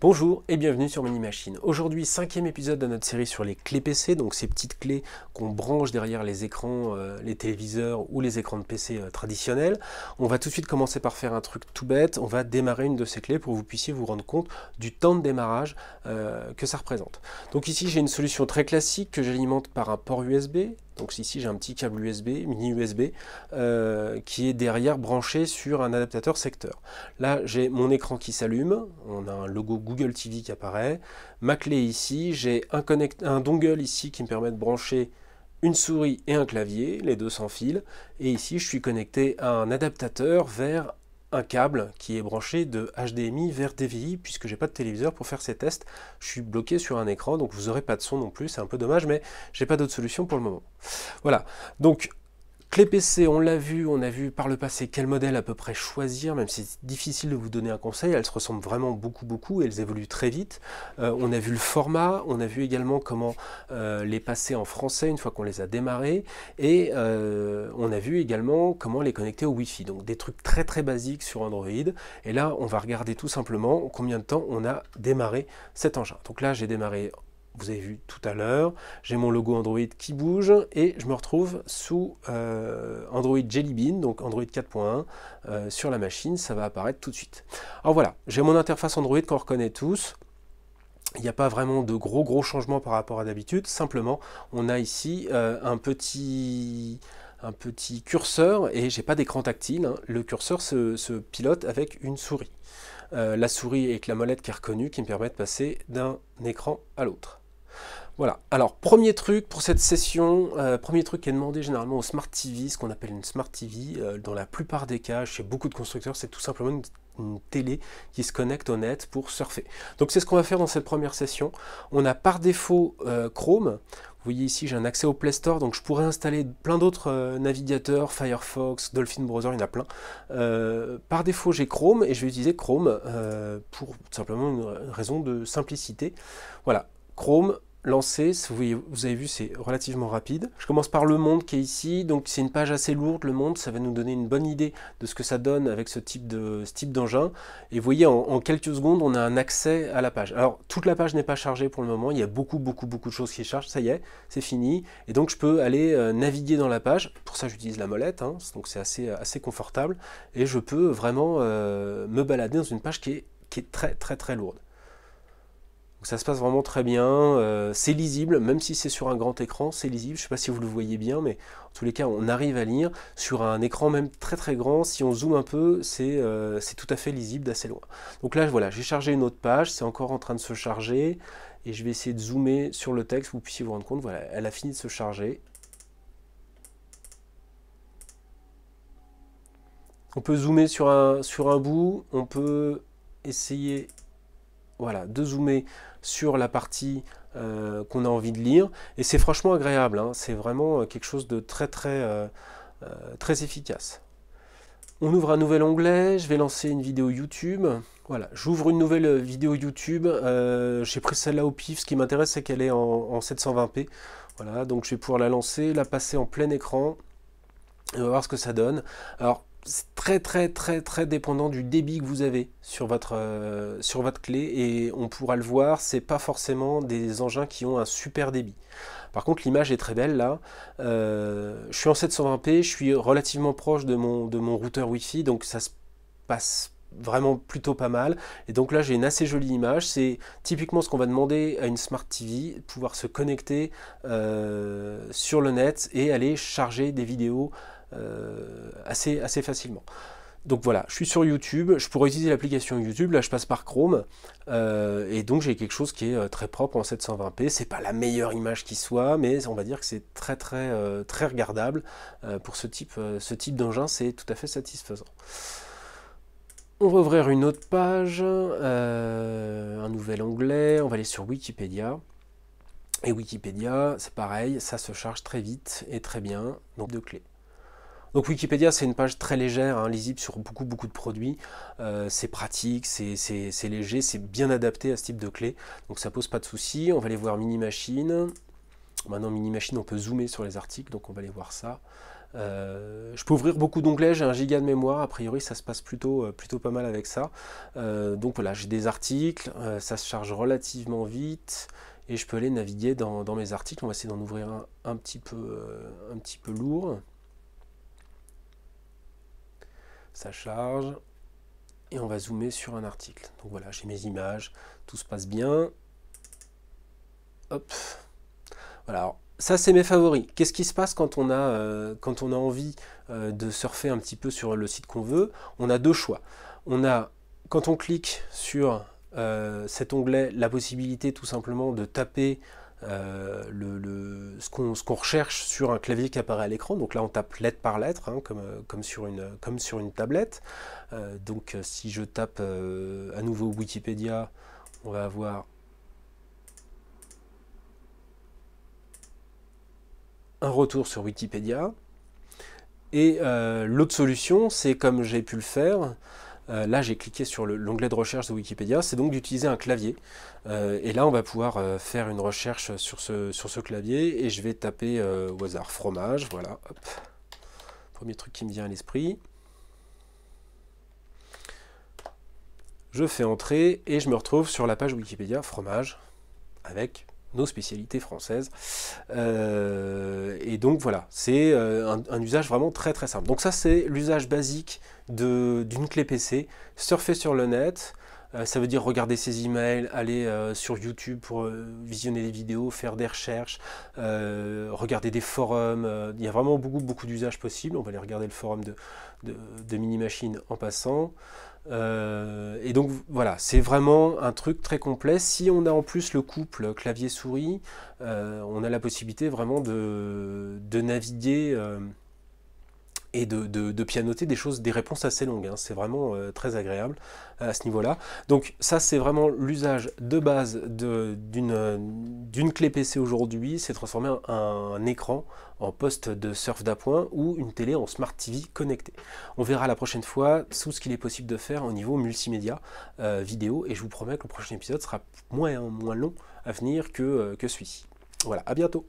Bonjour et bienvenue sur Mini Machine. Aujourd'hui, cinquième épisode de notre série sur les clés PC, donc ces petites clés qu'on branche derrière les écrans, euh, les téléviseurs ou les écrans de PC euh, traditionnels. On va tout de suite commencer par faire un truc tout bête. On va démarrer une de ces clés pour que vous puissiez vous rendre compte du temps de démarrage euh, que ça représente. Donc ici, j'ai une solution très classique que j'alimente par un port USB donc ici j'ai un petit câble USB, mini USB, euh, qui est derrière branché sur un adaptateur secteur. Là j'ai mon écran qui s'allume, on a un logo Google TV qui apparaît, ma clé ici, j'ai un, un dongle ici qui me permet de brancher une souris et un clavier, les deux sans fil, et ici je suis connecté à un adaptateur vers un câble qui est branché de HDMI vers DVI puisque j'ai pas de téléviseur pour faire ces tests. Je suis bloqué sur un écran donc vous n'aurez pas de son non plus, c'est un peu dommage mais j'ai pas d'autre solution pour le moment. Voilà, donc Clé PC, on l'a vu, on a vu par le passé quel modèle à peu près choisir, même si c'est difficile de vous donner un conseil, elles se ressemblent vraiment beaucoup beaucoup, elles évoluent très vite. Euh, on a vu le format, on a vu également comment euh, les passer en français une fois qu'on les a démarrés, et euh, on a vu également comment les connecter au Wi-Fi, donc des trucs très très basiques sur Android. Et là, on va regarder tout simplement combien de temps on a démarré cet engin. Donc là, j'ai démarré vous avez vu tout à l'heure, j'ai mon logo Android qui bouge et je me retrouve sous euh, Android Jelly Bean, donc Android 4.1 euh, sur la machine, ça va apparaître tout de suite. Alors voilà, j'ai mon interface Android qu'on reconnaît tous. Il n'y a pas vraiment de gros gros changements par rapport à d'habitude, simplement on a ici euh, un petit un petit curseur et j'ai pas d'écran tactile. Hein. Le curseur se, pilote avec une souris. la souris avec la molette qui est reconnue qui me permet de passer d'un écran à l'autre. Voilà, alors premier truc pour cette session, euh, premier truc qui est demandé généralement au Smart TV, ce qu'on appelle une Smart TV, euh, dans la plupart des cas, chez beaucoup de constructeurs, c'est tout simplement une, télé qui se connecte au net pour surfer. Donc c'est ce qu'on va faire dans cette première session. On a par défaut euh, Chrome, vous voyez ici j'ai un accès au Play Store, donc je pourrais installer plein d'autres navigateurs, Firefox, Dolphin Browser, il y en a plein. par défaut j'ai Chrome et je vais utiliser Chrome pour simplement une raison de simplicité. Voilà, Chrome, lancé, vous, avez vu c'est relativement rapide. Je commence par Le Monde qui est ici, donc c'est une page assez lourde, Le Monde, ça va nous donner une bonne idée de ce que ça donne avec ce type d'engin. Et vous voyez, en, quelques secondes, on a un accès à la page. Alors, toute la page n'est pas chargée pour le moment, il y a beaucoup, beaucoup, beaucoup de choses qui chargent, ça y est, c'est fini. Et donc, je peux aller euh, naviguer dans la page, pour ça j'utilise la molette, hein. donc c'est assez, confortable, et je peux vraiment euh, me balader dans une page qui est, qui est très, très, très lourde. Donc ça se passe vraiment très bien, euh, c'est lisible, même si c'est sur un grand écran, c'est lisible, je ne sais pas si vous le voyez bien, mais en tous les cas on arrive à lire. Sur un écran même très très grand, si on zoome un peu, c'est euh, tout à fait lisible d'assez loin. Donc là voilà, j'ai chargé une autre page, c'est encore en train de se charger, et je vais essayer de zoomer sur le texte, vous puissiez vous rendre compte, voilà, elle a fini de se charger. On peut zoomer sur un bout, on peut essayer voilà, de zoomer sur la partie euh, qu'on a envie de lire. Et c'est franchement agréable, hein. c'est vraiment euh, quelque chose de très très, euh, très efficace. On ouvre un nouvel onglet, je vais lancer une vidéo YouTube. Voilà, j'ouvre une nouvelle vidéo YouTube. J'ai pris celle-là au pif. Ce qui m'intéresse, c'est qu'elle est en, en, 720p. Voilà, donc je vais pouvoir la lancer, la passer en plein écran. Et on va voir ce que ça donne. Alors, c'est très très très très dépendant du débit que vous avez sur votre, euh, sur votre clé et on pourra le voir, c'est pas forcément des engins qui ont un super débit. Par contre l'image est très belle là, euh, je suis en 720p, je suis relativement proche de mon, de mon routeur Wi-Fi donc ça se passe vraiment plutôt pas mal. Et donc là j'ai une assez jolie image. C'est typiquement ce qu'on va demander à une Smart TV pouvoir se connecter euh, sur le net et aller charger des vidéos euh, assez, assez facilement. Donc voilà, je suis sur YouTube, je pourrais utiliser l'application YouTube, là je passe par Chrome, euh, et donc j'ai quelque chose qui est très propre en 720p, c'est pas la meilleure image qui soit, mais on va dire que c'est très très très regardable pour ce type, ce type d'engin, c'est tout à fait satisfaisant. On va ouvrir une autre page, un nouvel onglet, on va aller sur Wikipédia. Et Wikipédia, c'est pareil, ça se charge très vite et très bien, donc deux clés. Donc Wikipédia, c'est une page très légère, hein, lisible sur beaucoup beaucoup de produits. Euh, c'est pratique, c'est léger, c'est bien adapté à ce type de clé. Donc ça pose pas de souci. On va aller voir Mini Machine. Maintenant Mini Machine, on peut zoomer sur les articles, donc on va aller voir ça. Euh, je peux ouvrir beaucoup d'onglets, j'ai un giga de mémoire, a priori ça se passe plutôt, euh, plutôt pas mal avec ça. Euh, donc voilà, j'ai des articles, ça se charge relativement vite et je peux aller naviguer dans, mes articles. On va essayer d'en ouvrir un, un, petit peu, un petit peu lourd. Ça charge et on va zoomer sur un article. Donc voilà, j'ai mes images, tout se passe bien. Hop. Voilà, ça, c'est mes favoris. Qu'est-ce qui se passe quand on a, euh, quand on a envie euh, de surfer un petit peu sur le site qu'on veut? On a deux choix. On a, quand on clique sur euh, cet onglet, la possibilité tout simplement de taper le, ce qu'on recherche sur un clavier qui apparaît à l'écran. Donc là, on tape lettre par lettre, hein, comme, comme, sur une, comme sur une tablette. donc si je tape à nouveau Wikipédia, on va avoir un retour sur Wikipédia. Et euh, l'autre solution, c'est comme j'ai pu le faire, euh, là j'ai cliqué sur l'onglet de recherche de Wikipédia, c'est donc d'utiliser un clavier. Euh, et là on va pouvoir faire une recherche sur ce, sur ce clavier et je vais taper au hasard fromage, voilà, Premier truc qui me vient à l'esprit. Je fais entrer et je me retrouve sur la page Wikipédia fromage avec nos spécialités françaises. Euh, et donc voilà, c'est euh, un, usage vraiment très très simple. Donc ça c'est l'usage basique d'une clé PC, surfer sur le net, ça veut dire regarder ses emails, aller sur YouTube pour visionner des vidéos, faire des recherches, regarder des forums. il y a vraiment beaucoup beaucoup d'usages possibles. On va aller regarder le forum de, Mini Machine en passant. Euh, et donc voilà, c'est vraiment un truc très complet. Si on a en plus le couple clavier-souris, euh, on a la possibilité vraiment de, naviguer euh, et de, pianoter des choses, des réponses assez longues. Hein. C'est vraiment très agréable à ce niveau-là. Donc ça, c'est vraiment l'usage de base d'une clé PC aujourd'hui, c'est transformer un écran en poste de surf d'appoint ou une télé en Smart TV connectée. On verra la prochaine fois tout ce qu'il est possible de faire au niveau multimédia euh, vidéo et je vous promets que le prochain épisode sera moins, long à venir que, euh, que celui-ci. Voilà, à bientôt